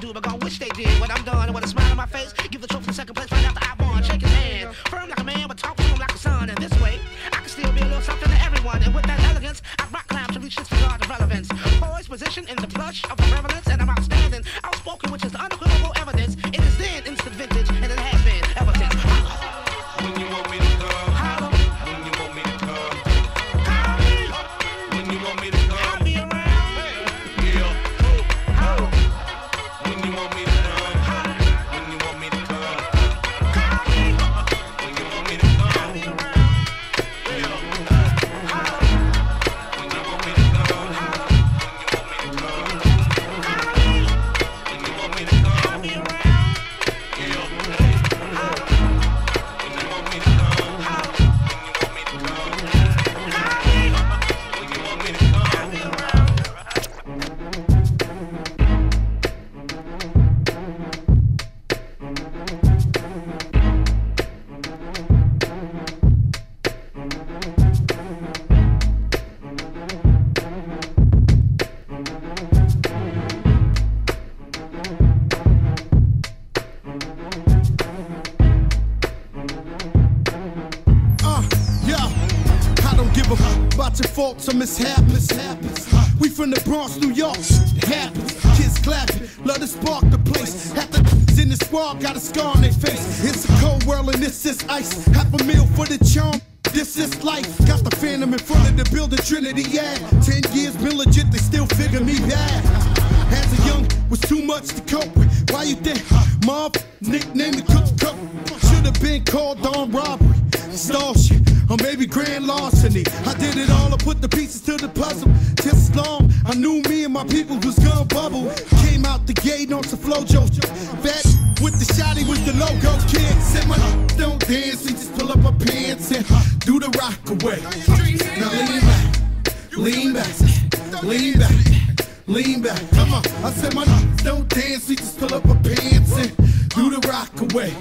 do but gonna wish they did. What I'm done, with a smile on my face, give the trophy second place, out the I won. Shake his hand, firm like a man, or mishaps. We from the Bronx, New York. Happens. Kids clapping, love to spark the place. Half the in the squad got a scar do the rock away. Now lean back, lean back, lean back, lean back. Come on, I said my don't dance, we just pull up our pants and do the rock away.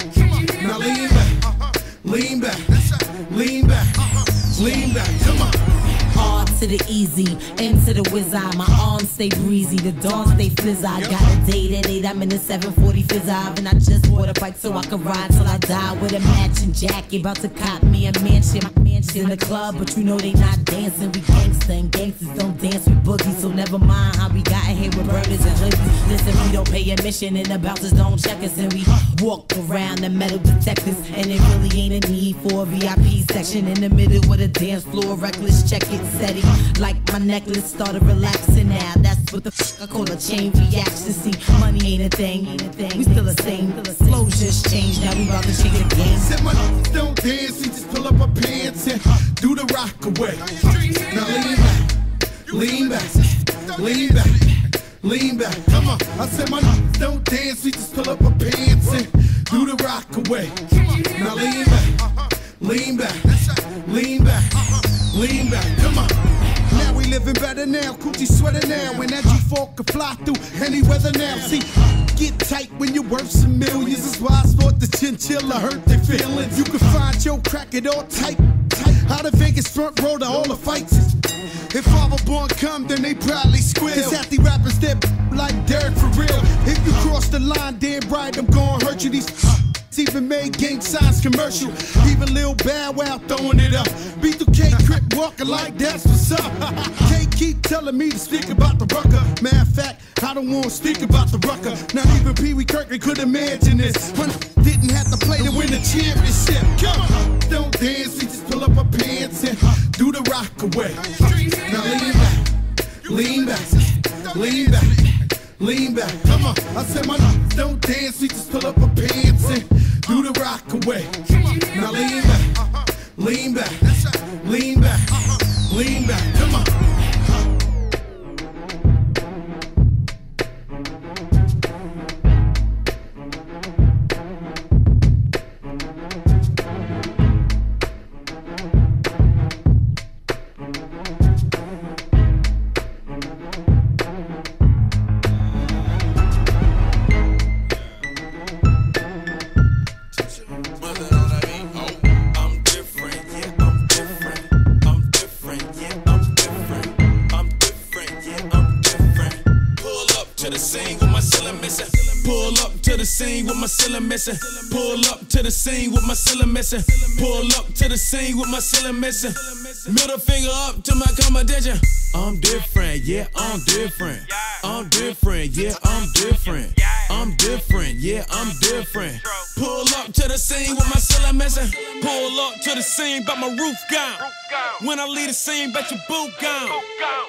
Now lean back, lean back, lean back, lean back. Come on. To the easy, M to the whiz eye. My arms stay breezy, the dawn stay fizz I got a date at 8, I'm in the 740 fizz and I just bought a bike so I can ride till I die with a matching jacket. About to cop me a mansion, my in the club, but you know they not dancing. We gangsta and gangsters don't dance with boogies, so never mind how we got here with burners and hoodies. Listen, we don't pay admission and the bouncers don't check us, and we walk around the metal detectors, and it really ain't a need for a VIP section in the middle with a dance floor. Reckless, check it, steady, like my necklace started relaxing now. That's what the f- I call a chain reaction. See, money ain't a thing. We still the same. Flow just changed, now we about to change the game. Said my don't dance, we just pull up our pants and do the rock away. Now lean back, lean back, lean back, lean back. Come on, I said my don't dance, we just pull up our pants and do the rock away. Now lean back, lean back, lean back, lean back. Come on. Now we living better now, Gucci sweater now, and that G4 can fly through any weather now. See, get tight when you're worth some millions. That's why I thought the chinchilla hurt their feelings. You can find your crack at all type. Out of Vegas front row to all the fights. If Father Born come, then they probably squeal. Cause the rappers that like Derek for real. If you cross the line, damn right, I'm gonna hurt you. These even made gang signs commercial. Even Lil Bow Wow throwing it up. B2K Crip walking like that's what's up. Can't keep telling me to speak about the Rucker. Matter of fact, I don't want to speak about the Rucker. Not even Pee Wee Kirkland could imagine this. When didn't have to play to win the championship. Come on, don't dance, we just pull up our pants and do the rock away. Now lean back, lean back, lean back, lean back. Come on, I said my don't dance, we just pull up our pants and do the rock away. Now lean back, lean back, lean back, scene with missing. Middle finger up to my competition. I'm different, yeah, I'm different. I'm different, yeah, I'm different. I'm different, yeah, I'm different. Pull up to the scene with my ceiling missing. Pull up to the scene, but my roof gone. When I leave the scene, bet your boot gone.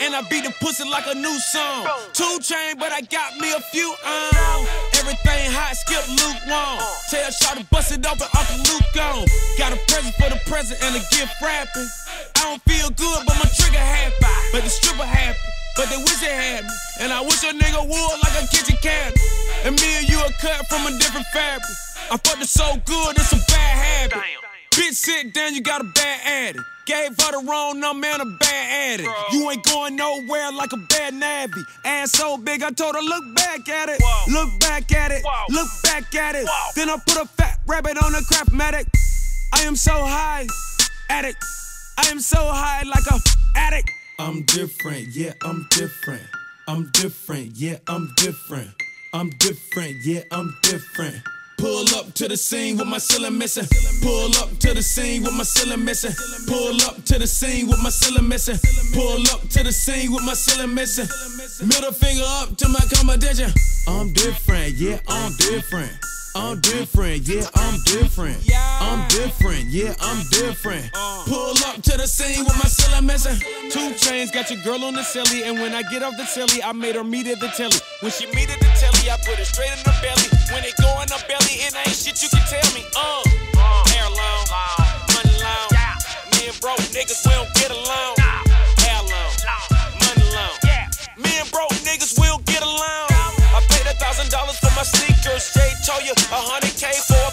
And I beat the pussy like a new song. Two chain, but I got me a few on. Everything hot, skip lukewarm. Tell Shaw to bust it open, Uncle Luke gone. Got a present for the present and a gift wrapping. I don't feel good, but my trigger happy. But the stripper happy. But they wish they had me. And I wish a nigga would like a kitchen cabinet. And me and you are cut from a different fabric. I fucked it so good, it's a bad habit. Bitch, sit down, you got a bad addict. Gave her the wrong number and a bad addict. You ain't going nowhere like a bad nabby. Ass so big, I told her, look back at it. Look back at it. Look back at it. Then I put a fat rabbit on a crap medic. I am so high, addict. I am so high like a addict. I'm different, yeah, I'm different. I'm different, yeah, I'm different. I'm different, yeah, I'm different. Pull up to the scene with my ceiling missing. Pull up to the scene with my ceiling missing. Pull up to the scene with my ceiling missing. Pull up to the scene with my ceiling missing. Middle finger up to my competition. I'm different, yeah, I'm different. I'm different, yeah, I'm different. I'm different, yeah, I'm different. Pull up to the scene with my ceiling missing. Two chains, got your girl on the silly, and when I get off the silly, I made her meet at the telly. When she meet at the telly, I put it straight in her belly. When it go in her belly, it ain't shit you can tell me. Uh, hair long, money long. Me and broke niggas, we don't get along. Hair money. Me and broke niggas, we don't get along. I paid a thousand dollars for my sneakers. Told you a hundred K for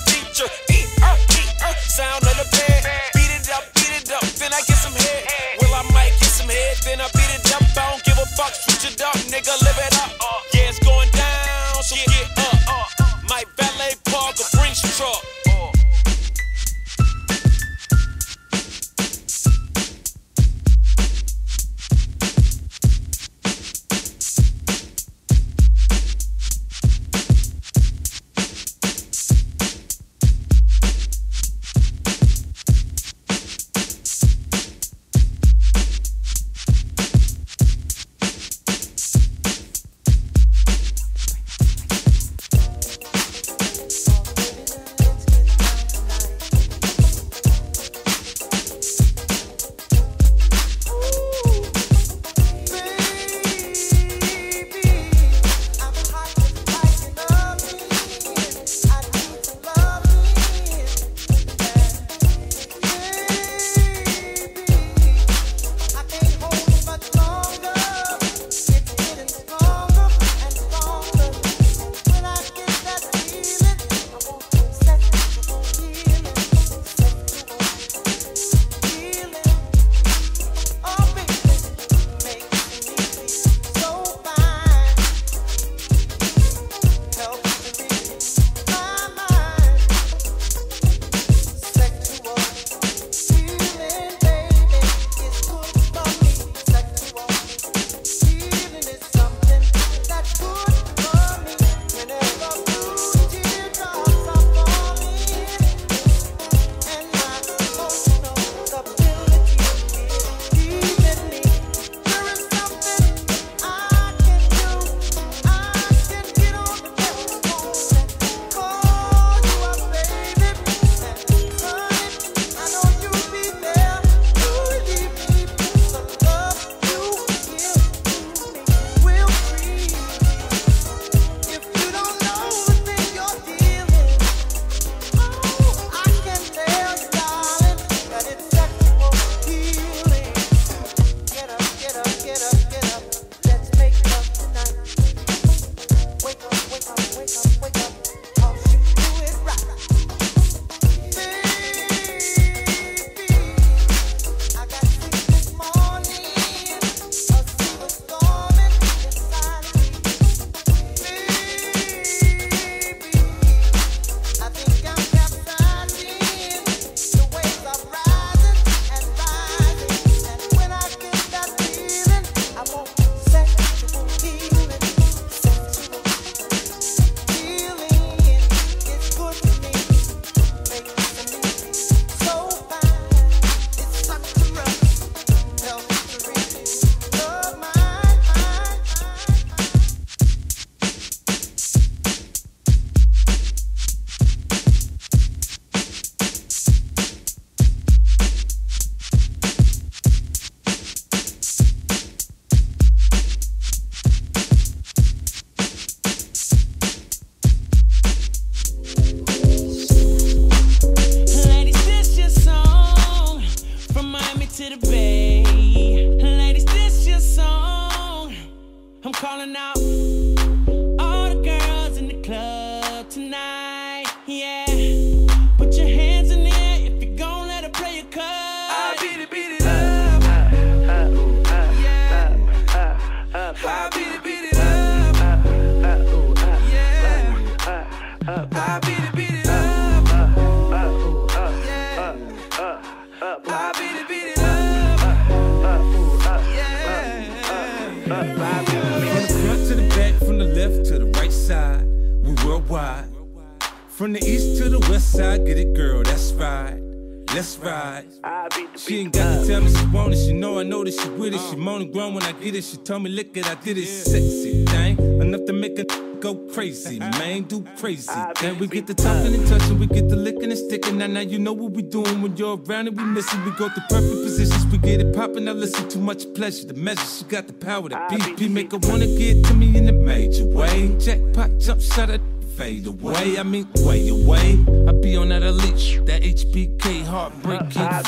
grown when I get it. She told me, look it, I did it. Sexy thing, enough to make a go crazy. Man, do crazy. Then we get the talking and touching, we get the licking and sticking. Now, now you know what we doing when you're around and we missing. We go through perfect positions, we get it popping. Now listen, too much pleasure. The measure, she got the power. The PP make her wanna get to me in a major way. Jackpot jump shot at fade away. I mean, way away. I be on that elite, that HBK heartbreak keep I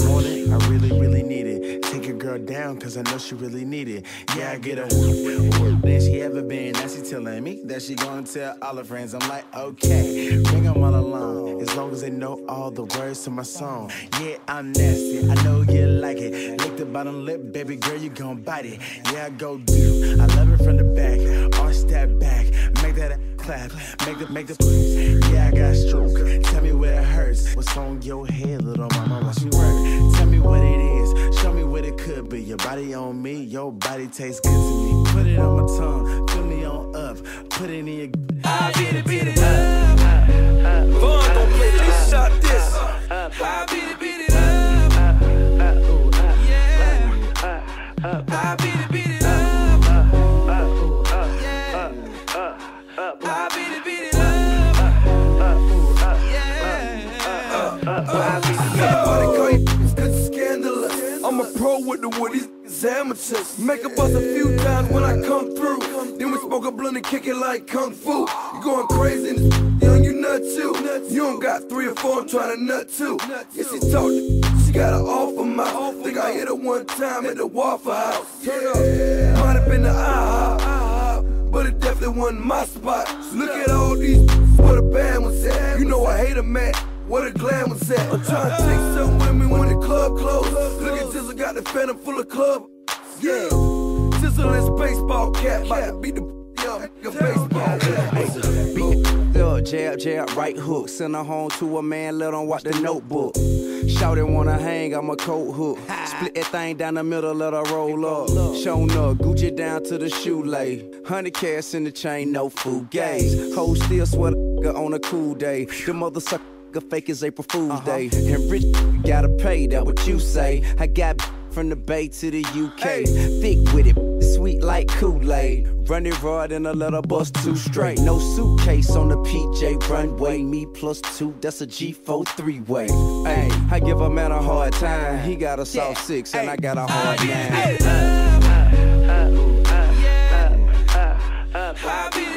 want it, I really, really need it. Girl down, cause I know she really need it. Yeah, I get her than she ever been. Now she telling me that she gonna tell all her friends. I'm like, okay, bring them all along. As long as they know all the words to my song. Yeah, I'm nasty, I know you like it. Lick the bottom lip, baby girl, you gon' bite it. Yeah, I go deep. I love it from the back, arch that back, make that clap, make the make the. Yeah, I got stroke. Tell me where it hurts. What's on your head, little mama? Watch me work. Tell me what it is. Could be. Your body on me, your body tastes good to me. Put it on my tongue, fill me on up. Put it in your. I beat it, beat it up. Vaughn gon' play this, shot this. I beat it, beat it up. Yeah. I beat it, beat it up. Yeah. I beat it, beat it up. Yeah. Everybody call you niggas cause you with the wood, these amateurs. Make a bust a few times when I come through. Then we smoke a blunt and kick it like kung fu. You going crazy and young, you nut too. You don't got three or four, I'm trying to nut too. Yeah, she talk, she got an offer mouth. Think I hit her one time at the Waffle House. Yeah, might have been the IHOP, but it definitely wasn't my spot. Look at all these where the band was at. You know I hate a man. Where the glam was at. I'm trying to take some women when the club closed. Look at Tizzle got the phantom full of club. Yeah. Tizzle is baseball cap. About to beat the up, nigga baseball cap. Jab, jab, right hook. Send her home to a man, let him watch the notebook. Shout it wanna hang, I'm a coat hook. Split that thing down the middle, let her roll up. Shown up, Gucci down to the shoelace. Hundred cash in the chain, no food gaze. Hold still, sweat a nigga on a cool day. The mother sucker fake as April Fool's Day. And rich gotta pay, that what you say. I got from the Bay to the UK. Thick with it, sweet like Kool-Aid. Running it raw and a little bus too straight. No suitcase on the PJ runway. Me plus two, that's a G4 three-way. Hey, I give a man a hard time. He got a soft six and I got a hard nine. I beat it, beat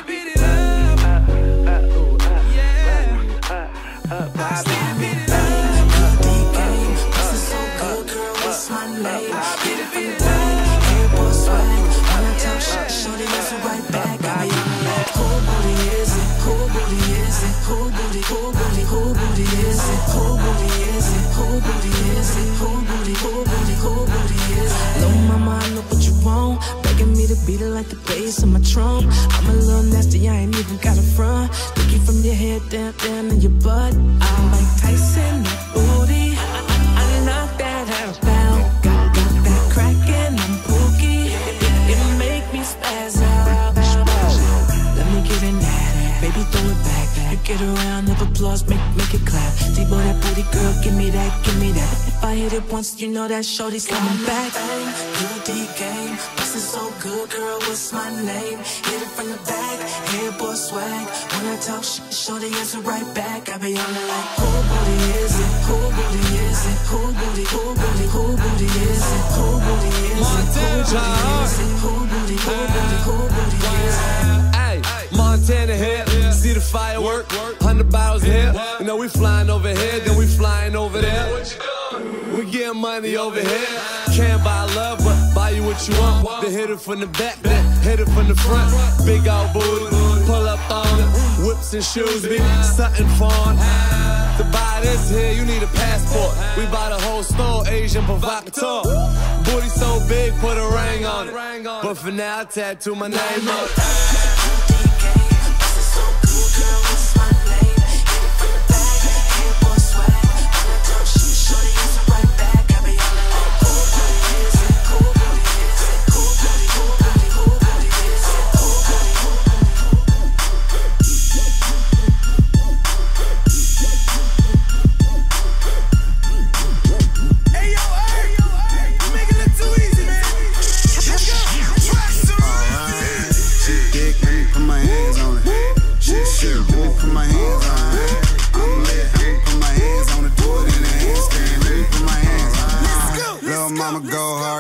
I beat it, beat it up. Little mama, I know what you want. Begging me to beat it like the bass on my. I'm a little nasty, I ain't even got a front. Look you from your head down, down your butt. Tyson, booty. I, that. Got, that I'm pookie. It, it, it make me spaz out. Let me get in that. Baby, throw it back. You get around, never applause, make, make it clap. T-boy, that booty girl, give me that, give me that. If I hit it once, you know that shorty's coming back. Bang, good D game. Bustin' so good, girl, what's my name? Hit it from the back, hair boy swag. When I talk shit, shorty answer right back. I be on it like, who booty is it? Who booty is it? Who booty, who booty, who booty is it? Who booty is it? Who booty is it? Who booty, who booty, who booty is it? Montana here, see the firework, hundred bottles here. You know we flying over here, then we flying over there. We getting money over here. Can't buy love, but buy you what you want. Then hit it from the back, then hit it from the front. Big old booty, pull up on it. Whips and shoes, be something fun. To buy this here, you need a passport. We buy the whole store, Agent Provocateur. Booty so big, put a ring on it. But for now, I tattoo my name on it.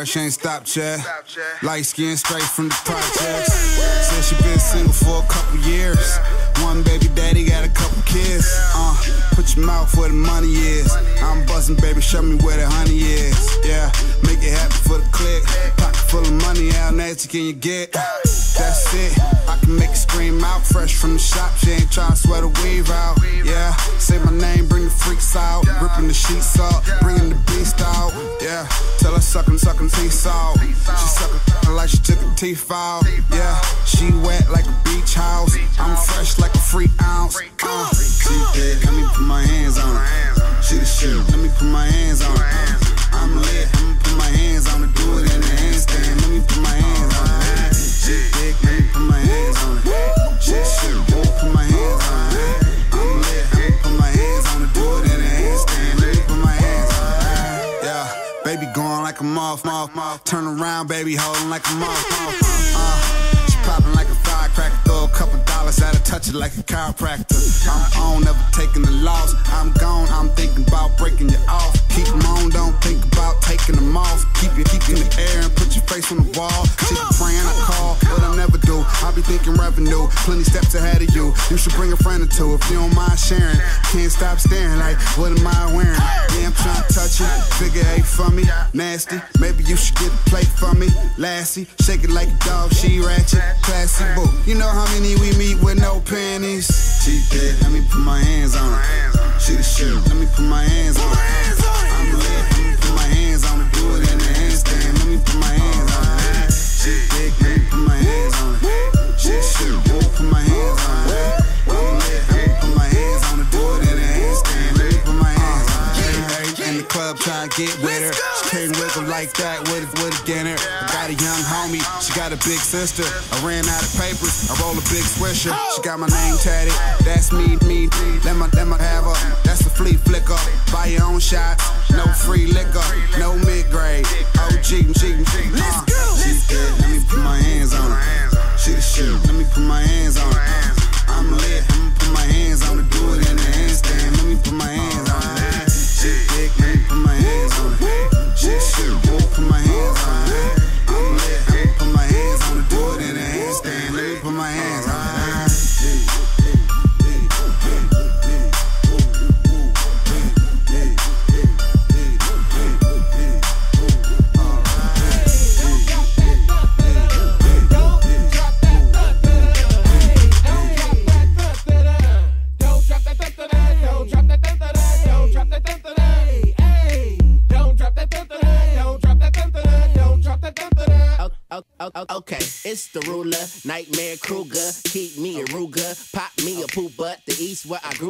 She ain't stopped yet. Light skin straight from the projects. Said she been single for a couple years. One baby daddy got a couple kids. Uh, put your mouth where the money is. I'm buzzing, baby, show me where the honey is. Yeah, make it happen can you get? That's it. I can make it scream out. Fresh from the shop, she ain't trying to sweat a weave out. Yeah, say my name, bring the freaks out. Ripping the sheets out, bringing the beast out. Yeah, tell her suckin', suckin' teeth out. She suckin' like she took her teeth out. Yeah, she wet like a beach house. I'm fresh like a free ounce. Uh, she let me put my hands on her. She the shit, let me put my hands on her. I'm lit, I'ma put my hands on her. Do it in the handstand, let me put my hands on her. She thick, let me put my hands on her. She shit, let put my hands on her. I'm lit, I'ma put my hands on her. Do it in the handstand, let me put my hands on her. Yeah, baby going like a moth, moth, moth. Turn around, baby holding like a moth, moth. Uh, she popping like a firecracker. Throw a couple dollars at her, touch it like a chiropractor. I'm on, never taking the loss. I'm gone, I'm thinking about breaking you off. Keep them on, don't think about taking them off. Keep you keep in the air and put your face on the wall. She be praying I call, but I never do. I be thinking revenue, plenty steps ahead of you. You should bring a friend or two if you don't mind sharing. Can't stop staring like, what am I wearing? Yeah, I'm trying to touch it. Figure eight for me, nasty. Maybe you should get a plate for me, lassie. Shake it like a dog, she ratchet, classy boo. You know how many we meet with no panties? She dead, let me put my hands on her. She the shit, let me put my hands on her. I'm lit, let me put my hands on her. Do it in the handstand, let me put my hands on her. She thick, let me put my hands on her. She the shit, let me put my hands on her. I'm lit, let me put my hands on her. Do it in the handstand, let me put my hands on her. In the club, try to get with her. Like that with a, with a dinner. I got a young homie, she got a big sister. I ran out of papers, I roll a big swisher. She got my name tatted, that's me, me. Let my, let my have her, that's a flea flicker. Buy your own shots, no free liquor, no mid grade. OG, G, G, go. She dead, let me put my hands on her. She the shit, let me put my hands on her. Where I grew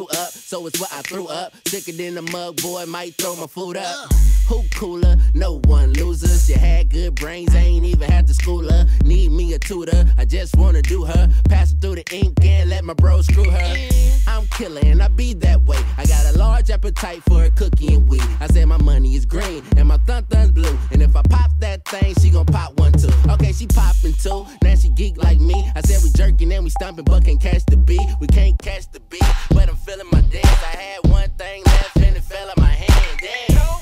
it's where I threw up. Sicker than a mug, boy, might throw my food up. Who cooler? No one losers. You had good brains, ain't even had to school her. Need me a tutor, I just wanna do her. Pass her through the ink and let my bro screw her. I'm killer and I be that way. I got a large appetite for a cookie and weed. I said my money is green and my thun thun's blue. And if I pop that thing, she gon' pop one too. Okay, she poppin' too. Now she geek like me. I said we jerking and we stomping, but can't catch the beat. We can't catch the beat, but I'm feeling my dance. I had one thing left and it fell out my hand. Damn.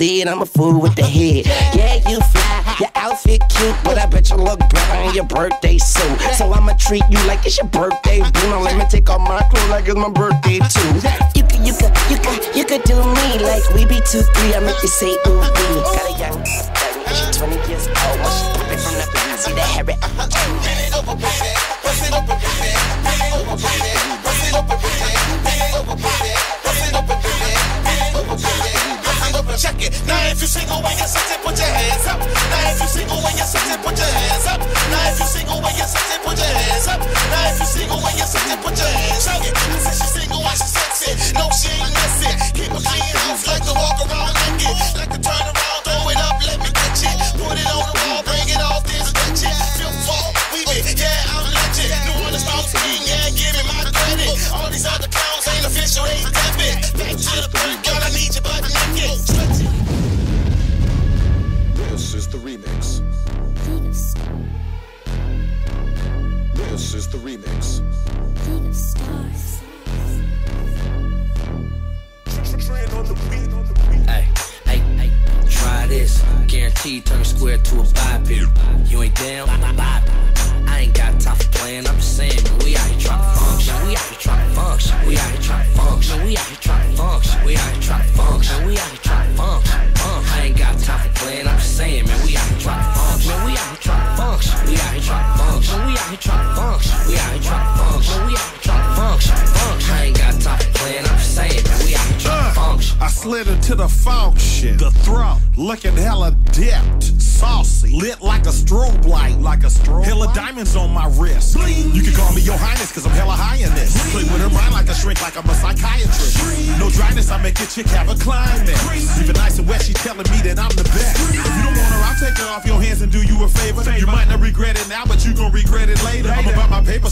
Heard what I said, I'm a fool with the head. Yeah, you fly, your outfit cute, but I bet you look better in your birthday suit. So I'ma treat you like it's your birthday, boo. Now let me take off my clothes like it's my birthday too. You can, you can, you can, you can do me like we be two, three. I make you say ooh, wee. Got a young, she 20 years old, when she from the back, see the hair. It. It Now if you single when you're sexy, put your hands up. Now if you single when you're sexy, put your hands up.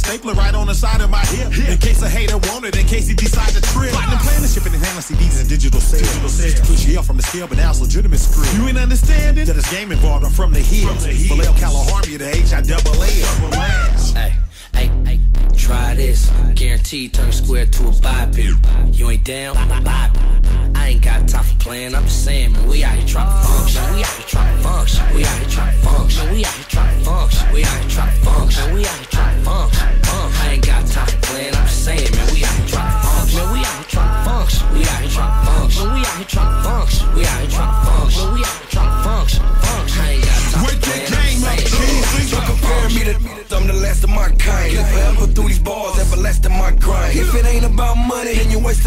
Stapler right on the side of my hip. In case a hater want it, in case he decide to trip. Platinum plan the shipping and handling CDs and digital sales. Digital sales. Used to push you up from the scale, but now it's legitimate script. You ain't understanding that it's game involved. I'm from the hills. Vallejo, California, the H I double A. Hey, hey, hey, try this. Guaranteed turn square to a biped. You ain't down? Bye. I ain't got time for playing. I'm just saying, man, we out here trying to function. We out here trying to function. We out here trying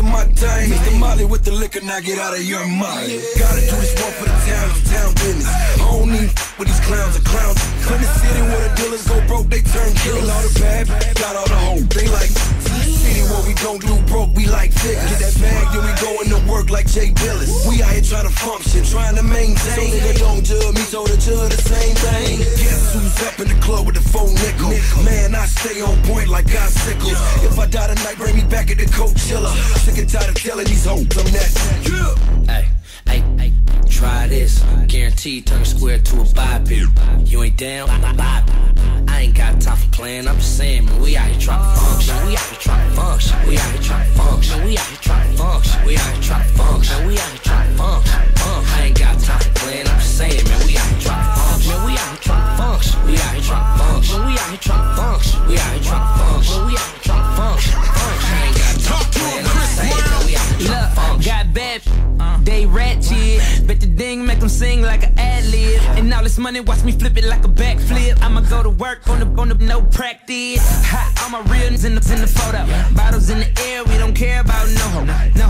you're my. Mr. Molly with the liquor, now get out of your mind. Gotta do this one for the town, it's town business. I don't need with these clowns or clowns. From the city where the dealers go broke, they turn killers. All the bad, got all the hope. They like city where we don't do broke, we like figures. Get that bag, then we going to work like Jay Billis. We out here trying to function, trying to maintain. So nigga don't judge me, so the judge the same thing. Guess who's up in the club with the phone nickel? Man, I stay on point like God sickles. If I die tonight, bring me back at the Coachella. Sick and tired of telling these hoes I'm that. Yeah. Hey, hey, hey, try this. Guaranteed turn square to a biped. You ain't down? Bye. I ain't got time for playing. I'm just saying, man, we out here trying to function. We out here trying to function. We out here trying to function. We out here trying to function. We out here trying to function. We out here trying to function. Uh, I ain't got time for playing. I'm just saying, man, we out here trying to function. We out here trying to function. We out here trying to function. We out here trying to function. We out here trying to function. We out here trying to. Function. I ain't got time ding make them sing like an ad lib. And all this money, watch me flip it like a backflip. I'ma go to work on the on the no practice. Hot, all my real in the in the photo. Bottles in the air, we don't care about no ho, no.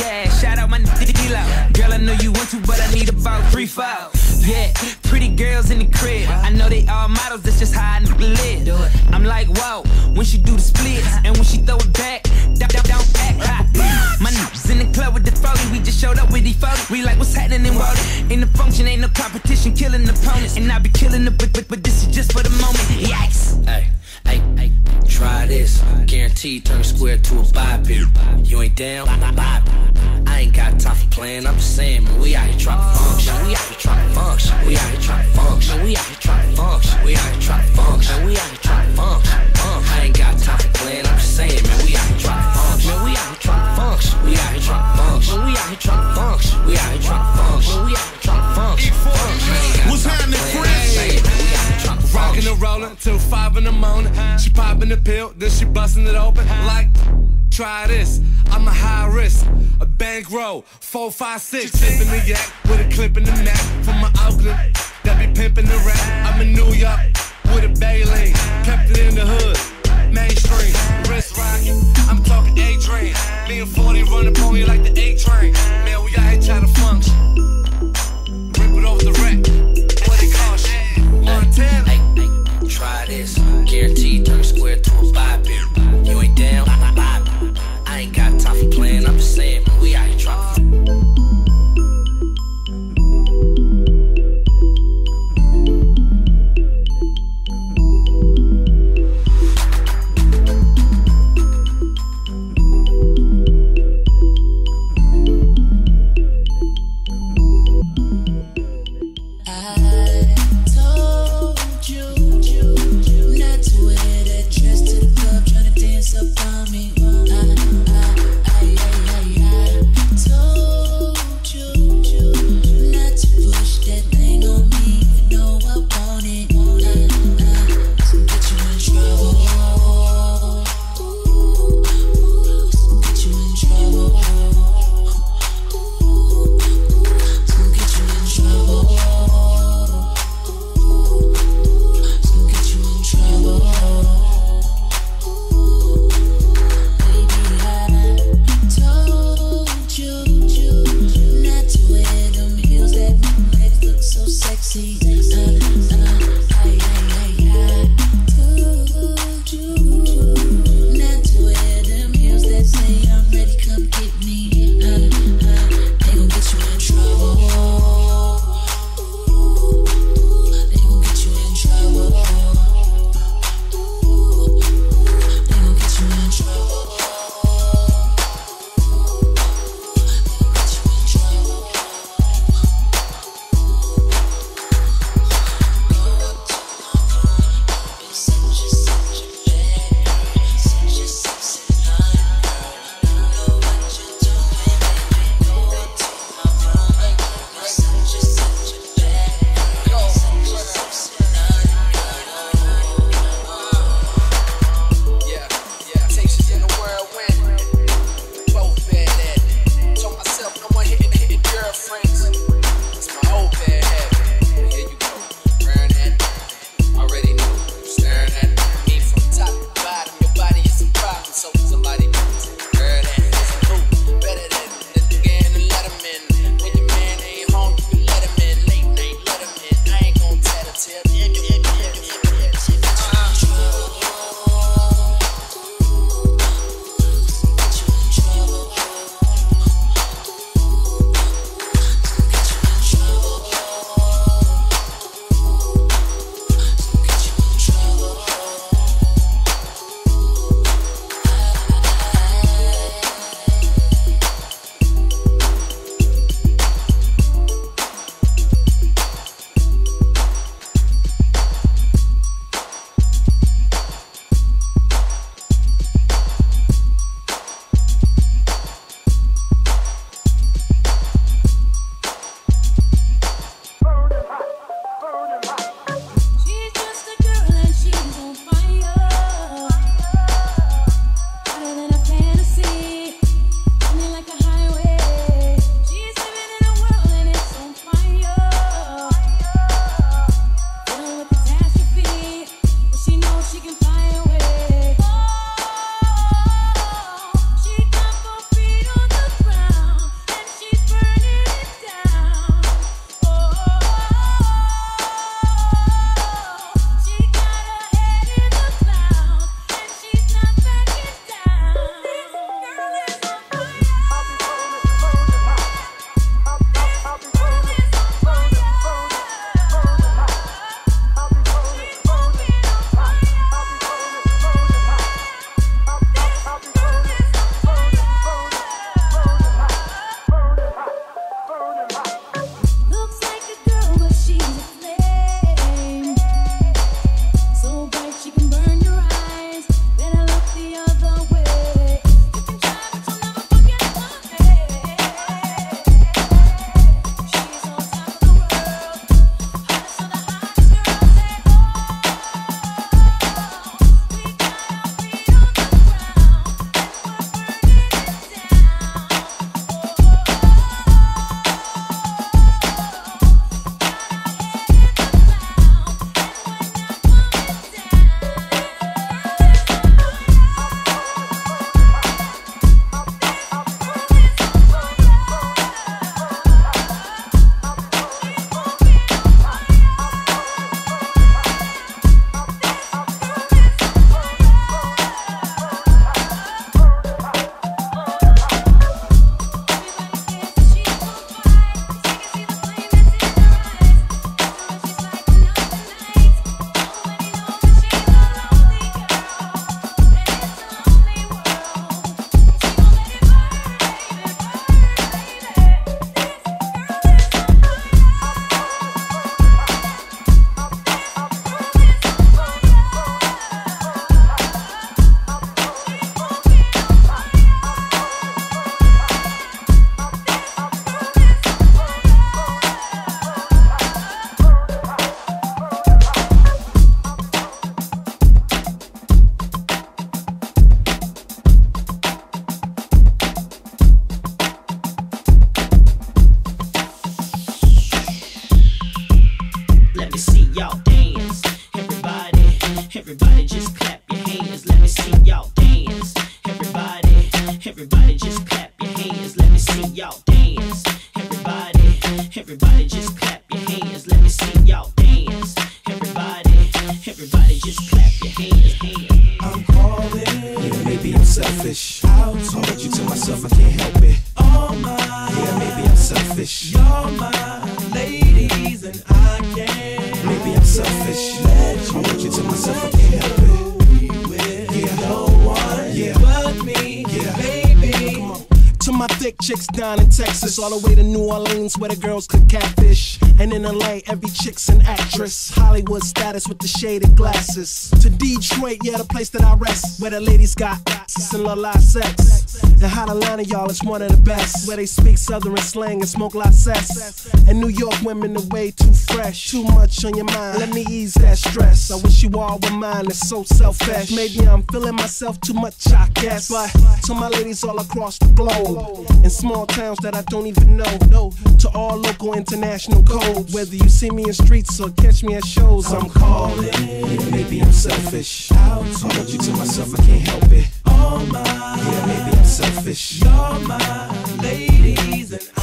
Yeah, shout out my D-Lo. Girl, I know you want to, but I need about three, four. Yeah, pretty girls in the crib. I know they all models, that's just how I live. I'm like, whoa, when she do the splits and when she throw it back, don't, don't, don't act hot. My niggas in the club with the 40, we just showed up with the 40. We like, what's happening in water? In the function, ain't no competition, killing opponents. And I be killing the but, but, but this is just for the moment. Yikes. Hey, Hey, hey, try this. Guaranteed turn square to a biped. You ain't down? I ain't got time for playing. I'm just saying, man, we out here trying to function. We out here trying to function. We out here trying to function. We out here trying to function. We out here trying to function. We out here trying to function. I ain't got time for playing. I'm just saying, man, we out here trying to function. Man, we out here trying to function. We out here trying to function. We out here trying to function. We out here trying to function. We out here trying to function. What's happening, Chris? Rockin' and rollin' till five in the morning. She poppin' the pill, then she bustin' it open. Like, try this. I'm a high risk, a bankroll, four, five, six. Tippin' the yak with a clip in the neck from my Oakland. That be pimpin' the rap. I'm in New York with a Bailey. Kept it in the hood, mainstream. Wrist rockin', I'm talking A-Train. Me and 40 running pony like the A-Train. Man, we out here trying to function. Rip it off the rack. What it cost? Montana. Try this. Guaranteed turn square to a biped. You ain't down? I ain't got time for playing. I'm just saying, man, we out here trying all the way to New Orleans where the girls could catfish. And in LA, every chick's an actress. Hollywood status with the shaded glasses. To Detroit, yeah, the place that I rest, where the ladies got asses and love live sex. Atlanta, y'all, is one of the best, where they speak Southern slang and smoke lot cess. And New York women are way too fresh, too much on your mind. Let me ease that stress. I wish you all were mine. It's so selfish. Maybe I'm feeling myself too much, I guess. But to my ladies all across the globe, in small towns that I don't even know, no. To all local international codes, whether you see me in streets or catch me at shows, I'm calling. Maybe I'm selfish. I'll hold you to myself, I can't help it. All my. Yeah, maybe I'm selfish. You're my ladies, and I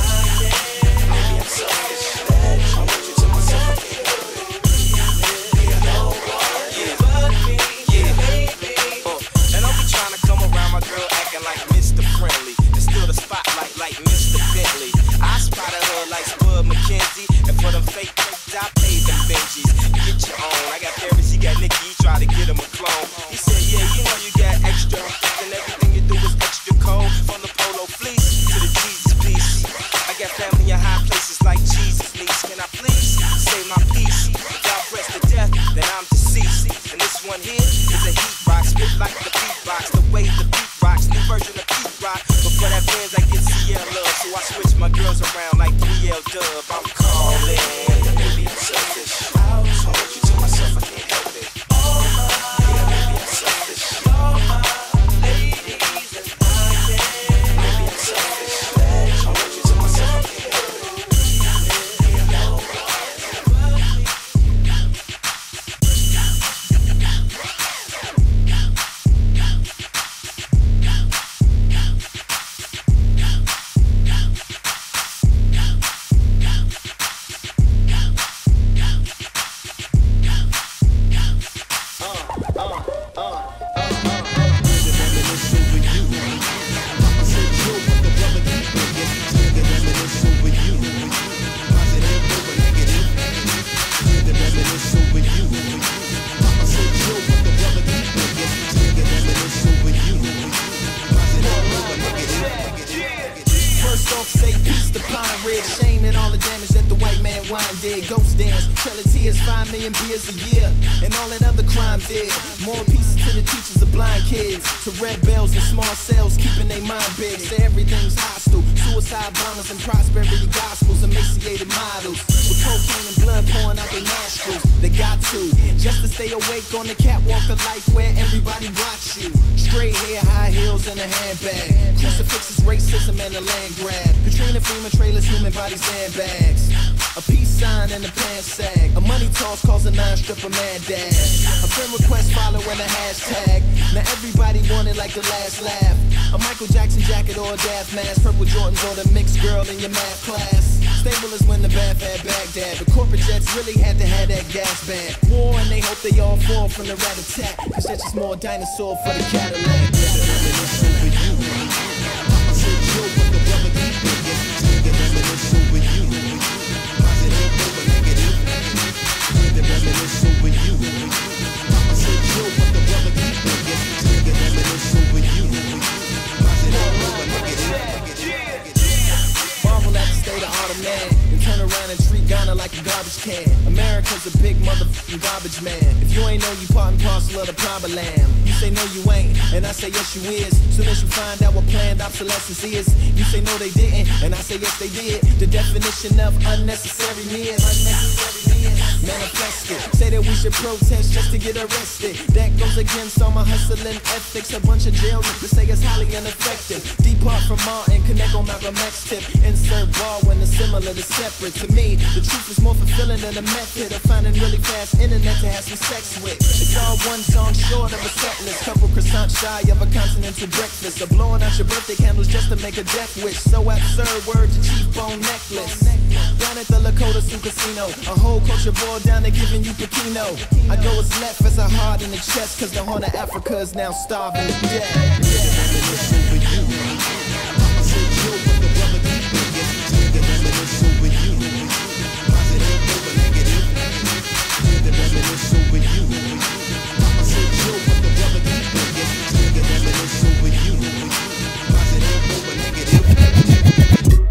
pants sag. A money toss calls a nine stripper mad dash. A friend request following a hashtag. Now everybody wanted like the last laugh. A Michael Jackson jacket or a Daft mask. Purple Jordans or the mixed girl in your math class. Stable is when the bad had Baghdad. But corporate jets really had to have that gas bag. War and they hope they all fall from the rat attack. Cause that's just more dinosaur for the Cadillac. America's a big motherfucking garbage man. If you ain't know you part and parcel of the problem, you say no you ain't, and I say yes you is. Soon as you find out what planned obsolescence is, you say no they didn't, and I say yes they did. The definition of unnecessary nears. Unnecessary. Manifest it. Say that we should protest just to get arrested. That goes against all my hustling ethics. A bunch of jail niggas say it's highly ineffective. Depart from Martin, connect on Malcolm X tip. Insert ball when it's similar to separate. To me, the truth is more fulfilling than a method of finding really fast internet to have some sex with. It's all one song short of a set list. Couple croissants shy of a continental breakfast. Or blowing out your birthday candles just to make a death wish. So absurd, word to cheap bone necklace. Down at the Lakota Sioux Casino. A whole culture boiled down giving you. I go as left as a heart in the chest. Cause the horn of Africa is now starving to.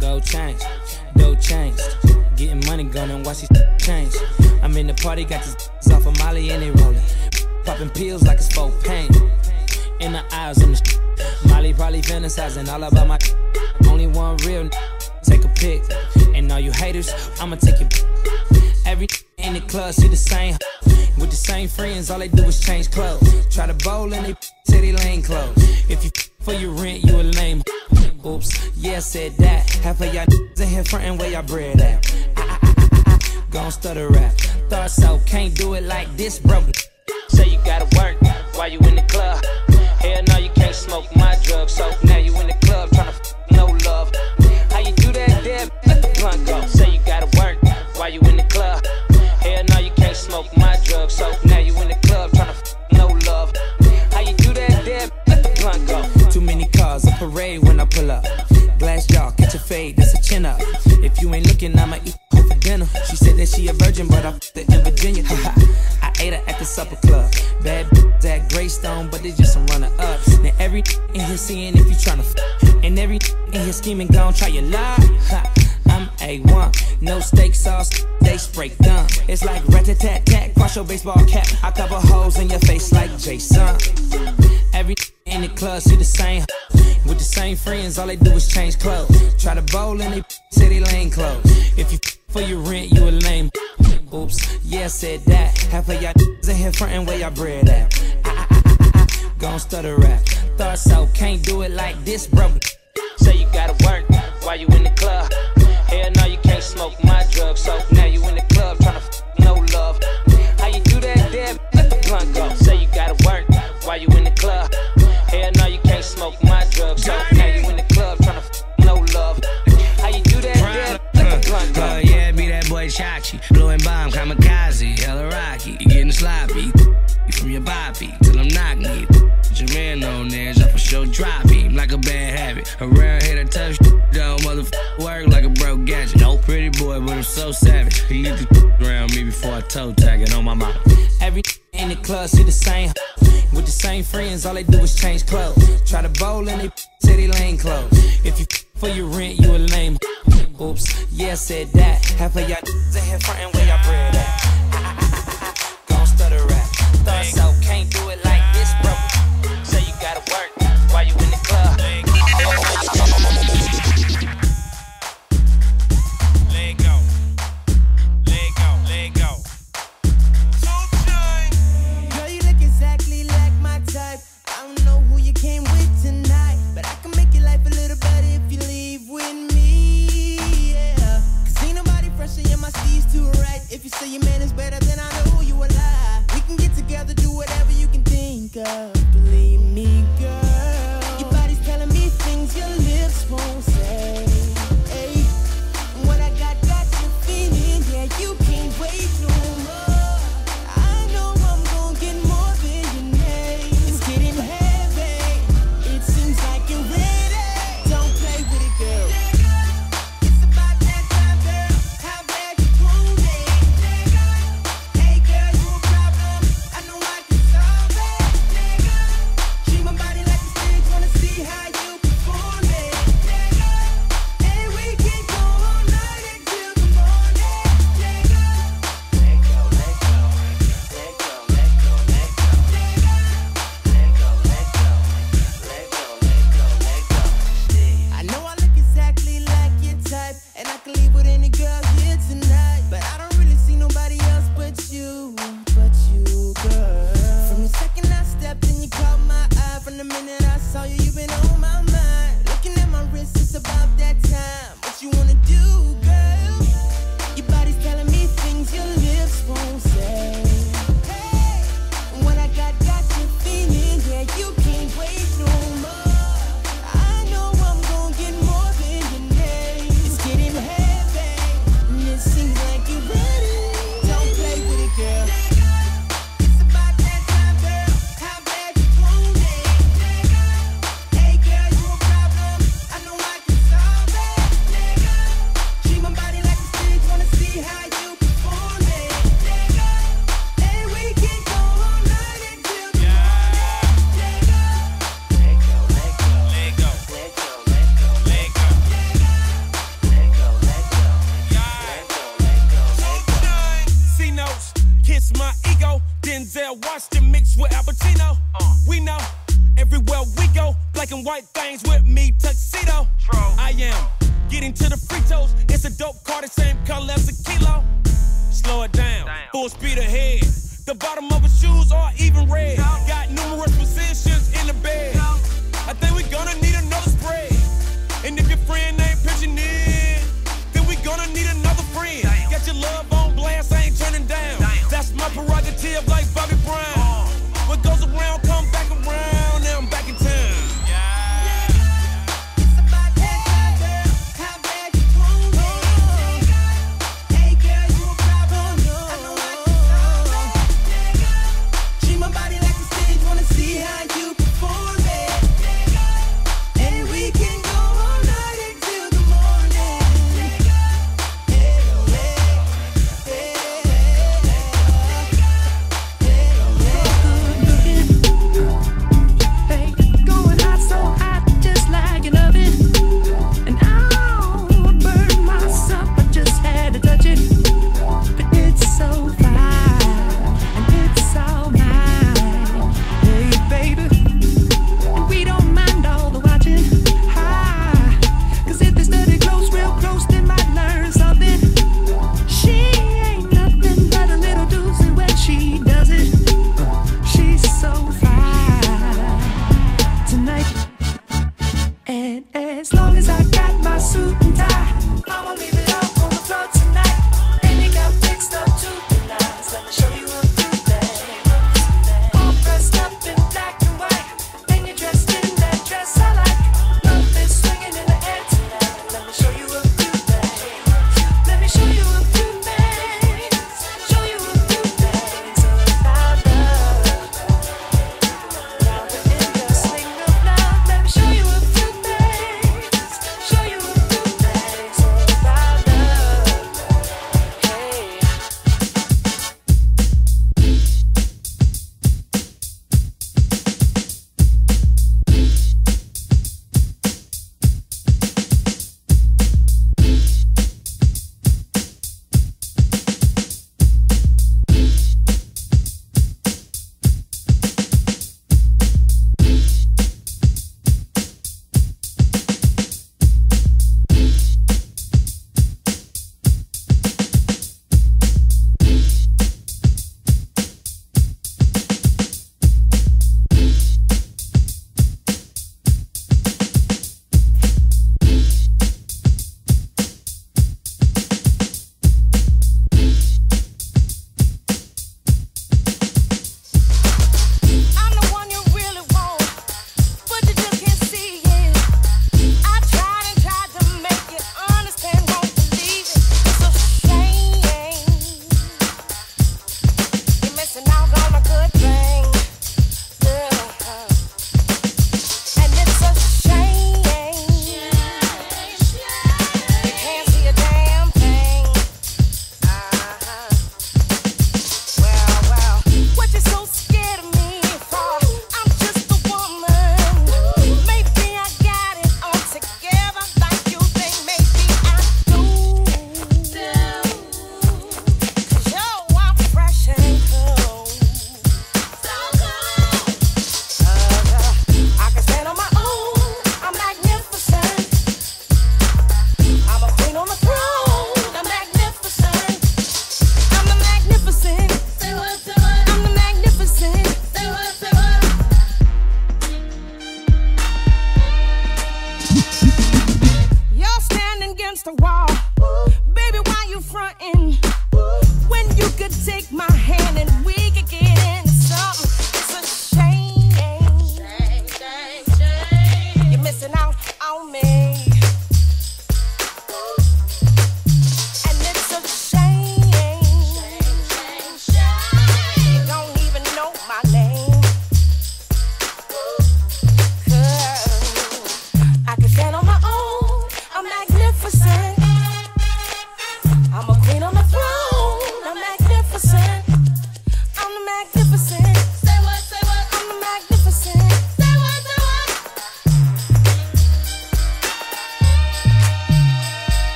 Go change, go change. Getting money and watch these party, got this off of Molly and they rolling. Popping pills like it's for pain. In the eyes on the Molly probably fantasizing all about my only one real take a pic. And all you haters, I'ma take your Every in the club see the same with the same friends, all they do is change clothes. Try to bowl and they they lane clothes. If you for your rent, you a lame. Oops, yeah, said that. Half of y'all in here frontin' where y'all bread at. Gon' stutter rap. Thought so, can't do it like this, bro. Say you gotta work while you in the club. Hell no, you can't smoke my drugs. So now you in the club tryna f- no love. How you do that, Deb? Let the blunt go. She a virgin, but I f***ed her in Virginia. I ate her at the supper club. Bad b****s at Greystone, but they just some runner ups. Now every in here seeing if you tryna f, and every in here scheming, gon' try your. Ha. I'm A1, no steak sauce, they spray done. It's like rat a tat tat, cross your baseball cap. I cover holes in your face like Jason. Every in the club see the same with the same friends, all they do is change clothes. Try to bowl and they they lane clothes. If you for your rent, you a lame. Oops, yeah, said that. Half of y'all in here frontin' where y'all bread at. Ah, ah. Gon' stutter rap. Thought so, can't do it like this, bro. Say you gotta work while you in the club. Hell no, you can't smoke my drugs. So now you in the club tryna f- no love. How you do that, Deb? Let the blunt go. Say you gotta work while you in the club. Hell no, you can't smoke drop him like a bad habit. Around here, tough shit don't motherfucker work like a broke gadget. No pretty boy, but I'm so savage. He get the around me before I toe tag it on my mouth. Every in the club see the same with the same friends, all they do is change clothes. Try to bowl and they say they lane clothes. If you for your rent, you a lame. Oops, yeah, said that. Half of y'all in here frontin' where y'all bread at. Gon' stutter rap. Thought so, can't do it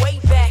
way back.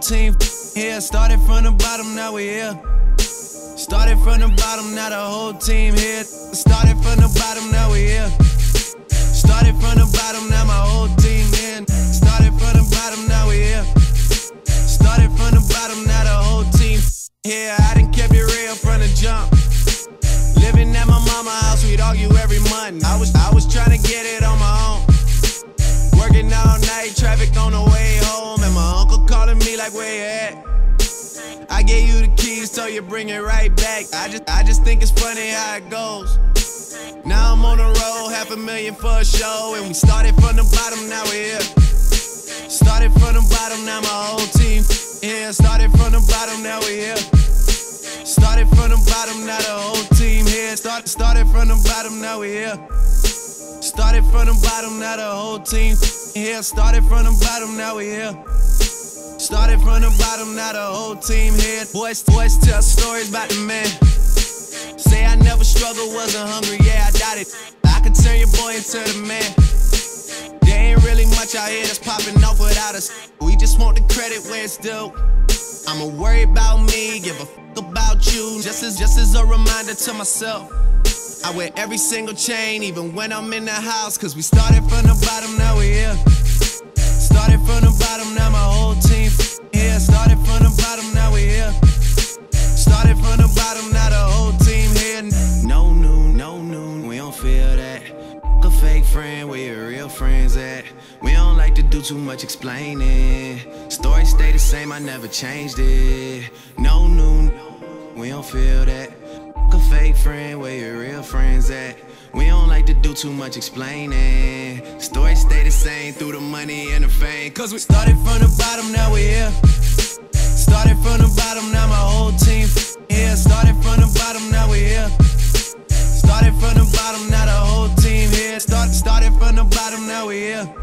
Team here. Started from the bottom, now we here. Started from the bottom, now the whole team here. Started from the bottom, now we here. Started from the bottom, now my whole team here. Started from the bottom, now we here. Started from the bottom, now the whole team here. I done kept it real from the jump. Living at my mama house, we'd argue every month. I was I was trying to get it on my own. Working all night, traffic on the way home, and my like, where you at? I gave you the keys, so you bring it right back. I just I just think it's funny how it goes. Now I'm on the road, half a million for a show, and we started from the bottom, now we're here. Started from the bottom, now my whole team here. Started from the bottom, now we're here. Started from the bottom, now the whole team here. Start, started from the bottom, now we're here. Started from the bottom, now the whole team here. Started from the bottom, now we're here. Started from the bottom, now the whole team here. Boys, boys tell stories about the man. Say I never struggled, wasn't hungry, yeah, I doubt it. I could turn your boy into the man. There ain't really much out here that's popping off without us. We just want the credit where it's due. I'ma worry about me, give a fuck about you. Just as just as a reminder to myself. I wear every single chain, even when I'm in the house. Cause we started from the bottom, now we here. Started from the bottom, now my whole team here. Started from the bottom, now we here. Started from the bottom, now the whole team here. No noon, no noon, we don't feel that. A fake friend, where your real friends at? We don't like to do too much explaining. Story stay the same, I never changed it. No noon, we don't feel that. A fake friend, where your real friends at? We don't like to do too much explaining. Story stay the same through the money and the fame. Cause we started from the bottom, now we here. Started from the bottom, now my whole team here. Started from the bottom, now we here. Started from the bottom, now the whole team here. Start, started from the bottom, now we here.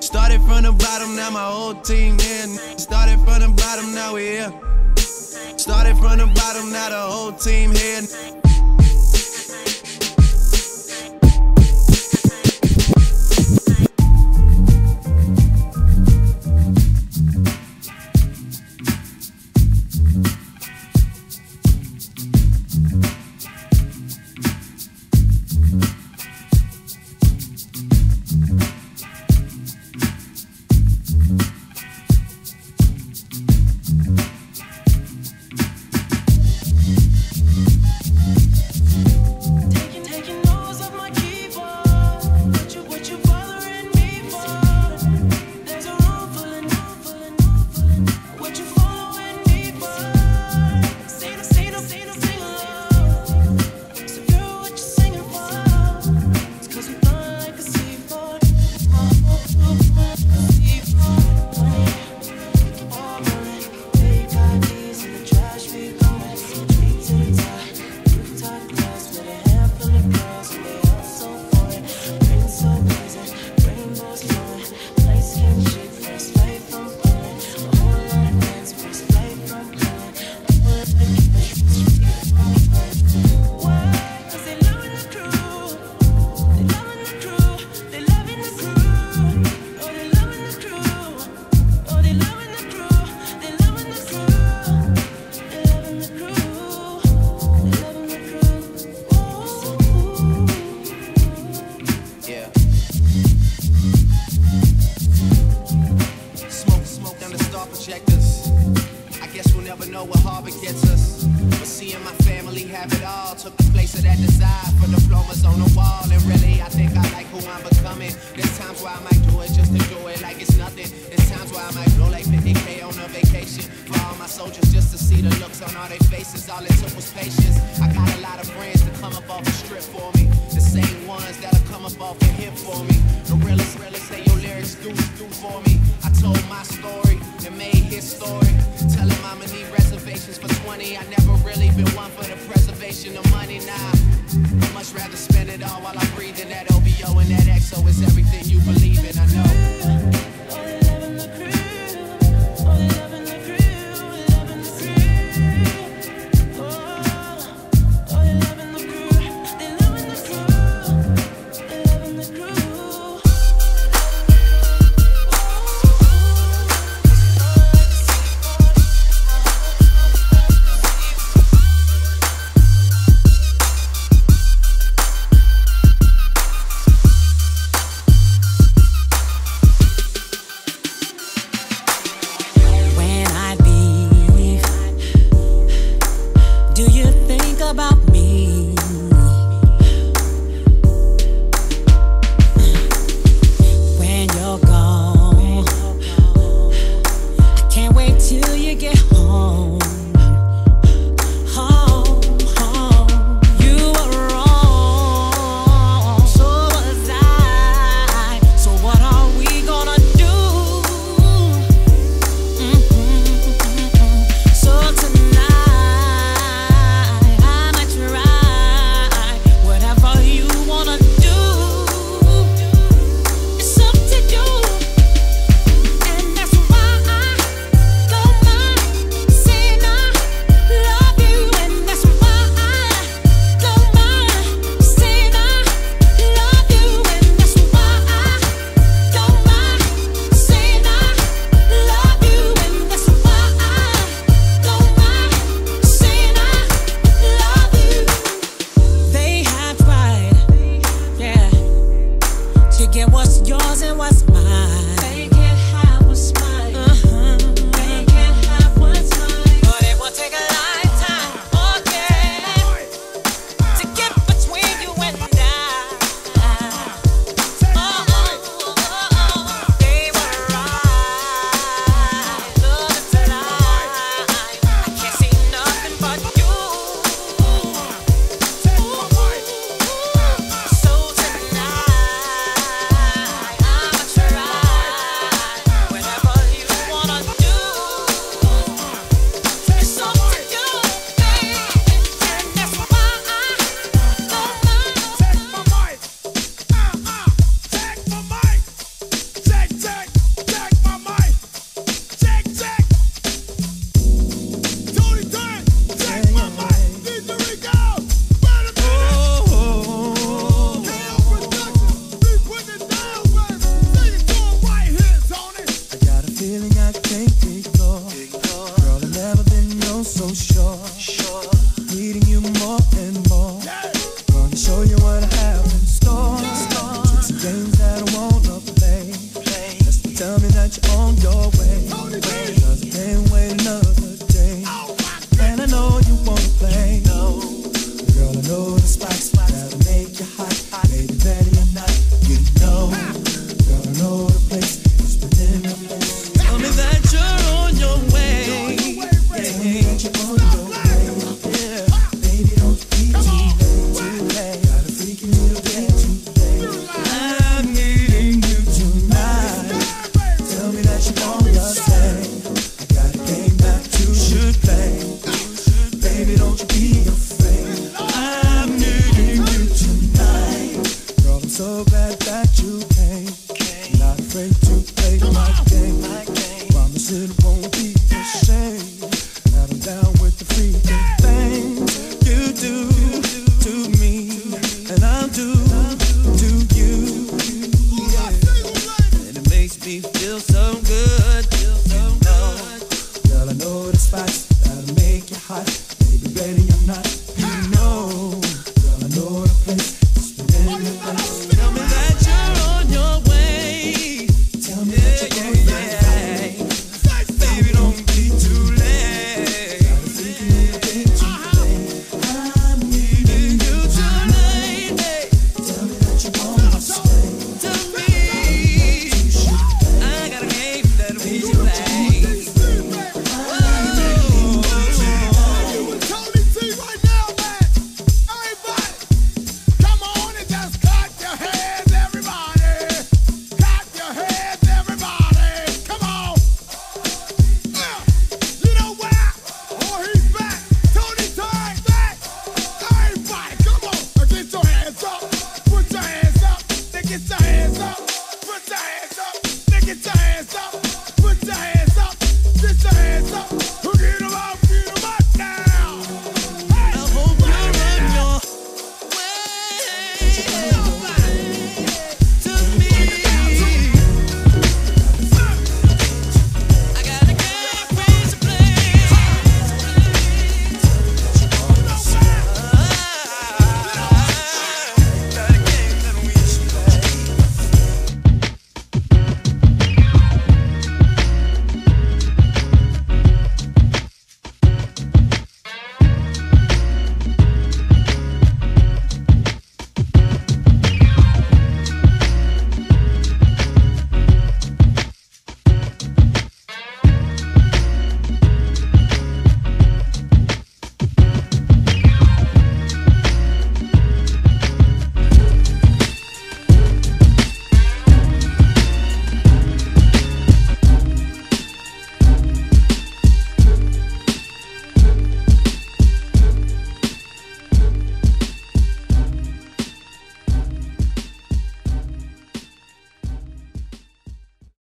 Started from the bottom, now my whole team here. Started from the bottom, now we here. Started from the bottom, now the whole team here. Spend it all while I'm breathing. That OVO and that XO is everything you believe in, I know.